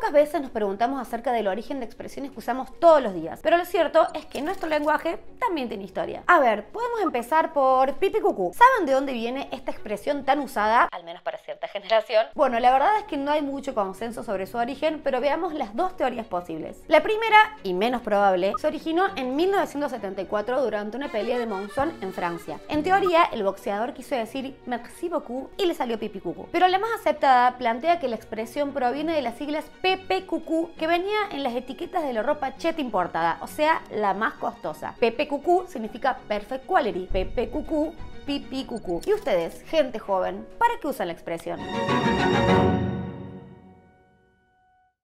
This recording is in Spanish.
Pocas veces nos preguntamos acerca del origen de expresiones que usamos todos los días, pero lo cierto es que nuestro lenguaje también tiene historia. A ver, podemos empezar por pipi cucú. ¿Saben de dónde viene esta expresión tan usada, al menos para cierta generación? Bueno, la verdad es que no hay mucho consenso sobre su origen, pero veamos las dos teorías posibles. La primera, y menos probable, se originó en 1974 durante una pelea de Monzón en Francia. En teoría, el boxeador quiso decir merci beaucoup y le salió pipi cucú. Pero la más aceptada plantea que la expresión proviene de las siglas PPQQ que venía en las etiquetas de la ropa chet importada, o sea, la más costosa. PPQQ significa Perfect Quality, PPQQ, cucú. ¿Y ustedes, gente joven, para qué usan la expresión?